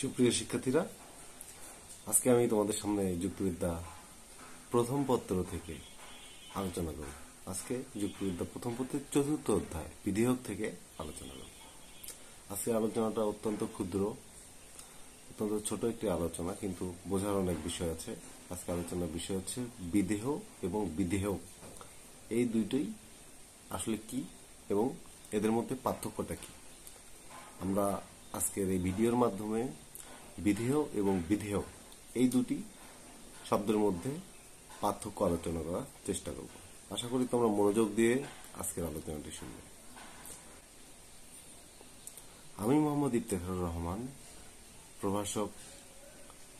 সুপ্রিয় শিক্ষার্থীরা, আজকে আমি তোমাদের সামনে যুক্তিবিদ্যা প্রথম পত্র থেকে আলোচনা করব। আজকে যুক্তিবিদ্যা প্রথম পত্রের চতুর্থ অধ্যায় বিধেয়ক থেকে আলোচনা করব। আজকে আলোচনাটা অত্যন্ত ক্ষুদ্র, অত্যন্ত ছোট একটি আলোচনা, কিন্তু বোঝার অনেক বিষয় আছে। আজকে আলোচনার বিষয় হচ্ছে বিদেহ এবং বিধেয়ক এই দুইটাই আসলে কি এবং এদের মধ্যে পার্থক্যটা কি? আমরা আজকের এই ভিডিওর মাধ্যমে বিধেয় এবং বিধেয়ক এই দুটি শব্দের মধ্যে পার্থক্য আলোচনা করার চেষ্টা করব। আশা করি তোমরা মনোযোগ দিয়ে আজকের আলোচনাটি শুনবে। আমি মোহাম্মদ ইফতেখারুর রহমান, প্রভাষক,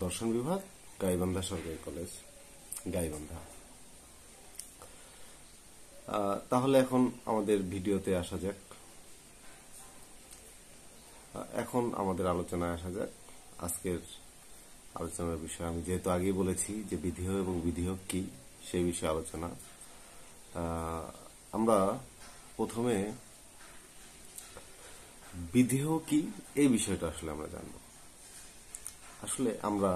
দর্শন বিভাগ, গাইবান্ধা সরকারি কলেজ, গাইবান্ধা। তাহলে এখন আমাদের ভিডিওতে আসা যাক। এখন আমাদের আলোচনায় আসা যাক। আজকের আলোচনার বিষয়। আমি যেহেতু আগেই বলেছি যে বিধিহ এবং বিধিহক কি, সেই বিষয়ে আলোচনা। আমরা প্রথমে বিধিহ কি, এই বিষয়টা আসলে আমরা জানব। আসলে আমরা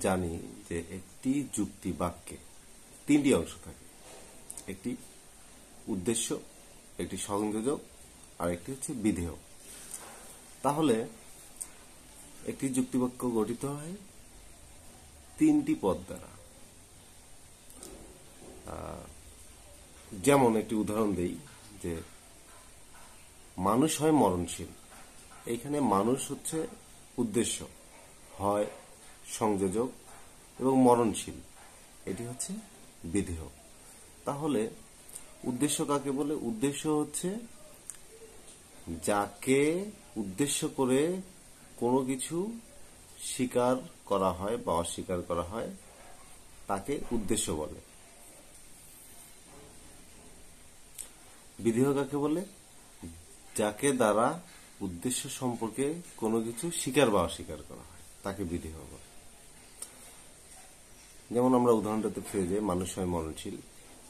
জানি যে একটি যুক্তি বাক্যে তিনটি অংশ থাকে। একটি উদ্দেশ্য, একটি সংযোজক আর একটি হচ্ছে বিধেয়। তাহলে একটি যুক্তিবাক্য গঠিত হয় তিনটি পদ দ্বারা। যেমন একটি উদাহরণ দেই যে, মানুষ হয় মরণশীল। এইখানে মানুষ হচ্ছে উদ্দেশ্য, হয় সংযোজক এবং মরণশীল। এটি হচ্ছে বিধেয়। তাহলে উদ্দেশ্য কাকে বলে? উদ্দেশ্য হচ্ছে যাকে উদ্দেশ্য করে কোনো কিছু স্বীকার করা হয় বা অস্বীকার করা হয়, তাকে উদ্দেশ্য বলে। বিধেয় কাকে বলে? যাকে দ্বারা উদ্দেশ্য সম্পর্কে কোনো কিছু স্বীকার বা অস্বীকার করা হয়, তাকে বিধেয় বলে। যেমন আমরা উদাহরণটাতে ফিরে যাই, মানুষ হয় মরণশীল।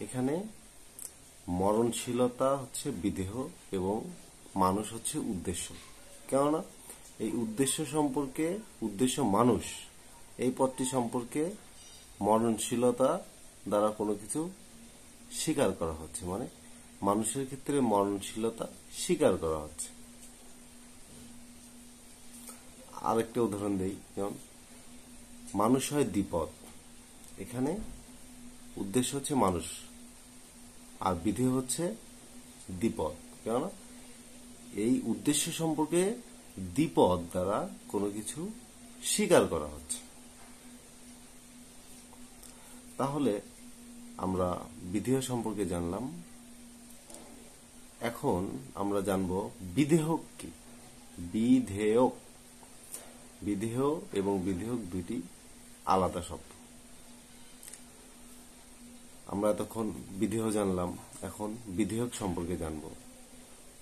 এখানে মরণশীলতা হচ্ছে বিদেহ এবং মানুষ হচ্ছে উদ্দেশ্য। কেননা এই উদ্দেশ্য সম্পর্কে, উদ্দেশ্য মানুষ, এই পথটি সম্পর্কে মরণশীলতা দ্বারা কোনো কিছু স্বীকার করা হচ্ছে। মানে মানুষের ক্ষেত্রে মরণশীলতা স্বীকার করা হচ্ছে। আরেকটা উদাহরণ দেই, যেমন মানুষ হয় দ্বিপদ। এখানে উদ্দেশ্য হচ্ছে মানুষ, আর বিধি হচ্ছে দ্বিপদ। কেননা এই উদ্দেশ্য সম্পর্কে দ্বিপদ দ্বারা কোনো কিছু স্বীকার করা হচ্ছে। তাহলে আমরা বিধেয় সম্পর্কে জানলাম। এখন আমরা জানব বিধেয়ক কি? বিধেয়ক বিধেয় এবং বিধেয়ক দুটি আলাদা শব্দ। আমরা এতক্ষণ বিধেয় জানলাম, এখন বিধেয়ক সম্পর্কে জানব।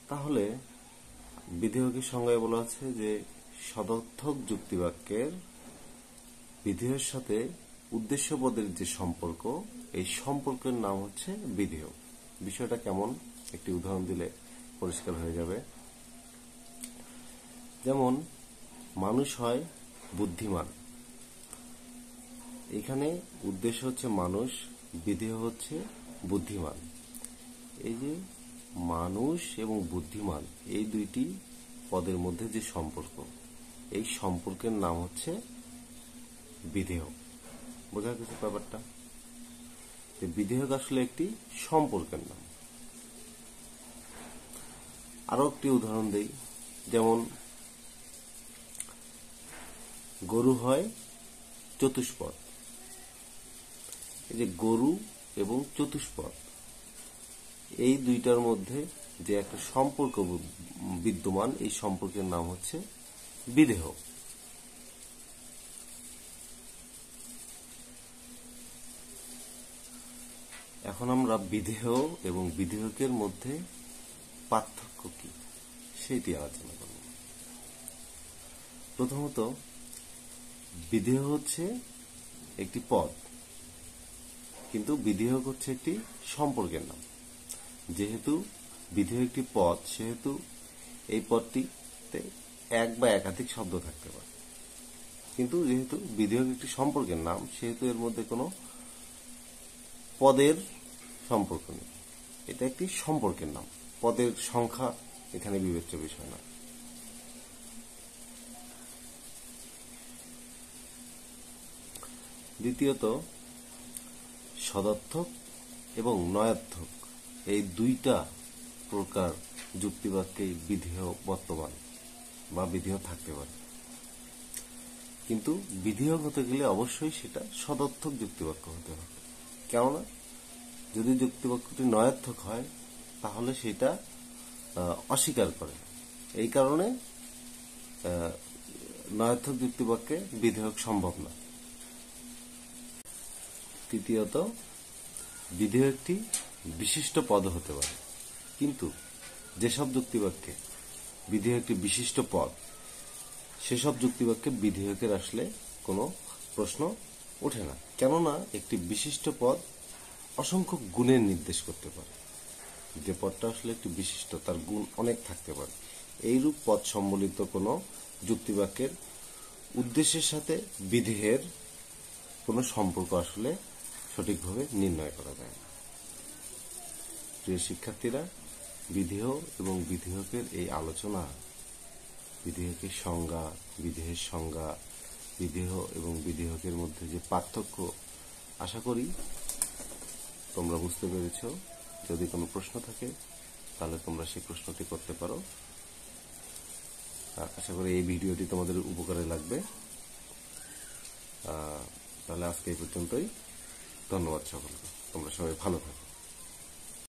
তাহলে বিধেয়কের সংজ্ঞায় বলা আছে যে সদর্থক যুক্তিবাক্যের বিধেয়ের সাথে উদ্দেশ্যপদের যে সম্পর্ক, এই সম্পর্কের নাম হচ্ছে বিধেয়। বিষয়টা কেমন? একটি উদাহরণ দিলে পরিষ্কার হয়ে যাবে। যেমন, মানুষ হয় বুদ্ধিমান। এখানে উদ্দেশ্য হচ্ছে মানুষ, বিধেয় হচ্ছে বুদ্ধিমান। এই যে মানুষ এবং বুদ্ধিমান, এই দুইটি পদের মধ্যে যে সম্পর্ক, এই সম্পর্কের নাম হচ্ছে বিধেয়। বোঝা গেছে ব্যাপারটা? বিধেয়ক আসলে একটি সম্পর্কের নাম। আরও একটি উদাহরণ দেই, যেমন গরু হয় চতুষ্পদ। এই যে গরু এবং চতুষ্পদ এই দুইটার মধ্যে যে একটা সম্পর্ক বিদ্যমান, এই সম্পর্কের নাম হচ্ছে বিদেহ। এখন আমরা বিদেহ এবং বিধেয়কের মধ্যে পার্থক্য কি, সেটি আলোচনা করব। প্রথমত, বিদেহ হচ্ছে একটি পদ, কিন্তু বিধেয়ক হচ্ছে একটি সম্পর্কের নাম। যেহেতু বিধেয় একটি পদ, সেহেতু এই পদটিতে এক বা একাধিক শব্দ থাকতে পারে। কিন্তু যেহেতু বিধেয়ক একটি সম্পর্কের নাম, সেহেতু এর মধ্যে কোনো পদের সম্পর্ক নেই। এটা একটি সম্পর্কের নাম। পদের সংখ্যা এখানে বিবেচ্য বিষয় না দ্বিতীয়ত, সদর্থক এবং নয়ার্থক। এই দুইটা প্রকার যুক্তিবাক্যেই বিধেয় বর্তমান বা বিধেয় থাকতে পারে। কিন্তু বিধেয়ক হতে গেলে অবশ্যই সেটা সদর্থক যুক্তিবাক্য হতে হবে। কেননা, যদি যুক্তিবাক্যটি নয়ার্থক হয়, তাহলে সেটা অস্বীকার করে। এই কারণে নয়ার্থক যুক্তিবাক্যে বিধেয়ক সম্ভব না। তৃতীয়ত বিধেয়কটি বিশিষ্ট পদ হতে পারে। কিন্তু যেসব যুক্তিবাক্যে বিধেয় একটি বিশিষ্ট পদ, সেসব যুক্তিবাক্যে বিধেয়কের আসলে কোনো প্রশ্ন ওঠে না। কেননা একটি বিশিষ্ট পদ অসংখ্য গুণের নির্দেশ করতে পারে। যে পদটা আসলে একটি বিশিষ্ট, তার গুণ অনেক থাকতে পারে। এইরূপ পদ সম্বলিত কোনো যুক্তিবাক্যের উদ্দেশ্যের সাথে বিধেয়ের কোনো সম্পর্ক আসলে সঠিকভাবে নির্ণয় করা যায় না। প্রিয় শিক্ষার্থীরা, বিধেয় এবং বিধেয়কের এই আলোচনা বিধেয়কের সংজ্ঞা, বিধেয়ের সংজ্ঞা, বিধেয় এবং বিধেয়কের মধ্যে যে পার্থক্য, আশা করি তোমরা বুঝতে পেরেছ। যদি কোনো প্রশ্ন থাকে, তাহলে তোমরা সেই প্রশ্নটি করতে পারো। আশা করি এই ভিডিওটি তোমাদের উপকারে লাগবে। তাহলে আজকে এই পর্যন্তই। ধন্যবাদ সকলকে। তোমরা সবাই ভালো থাকো।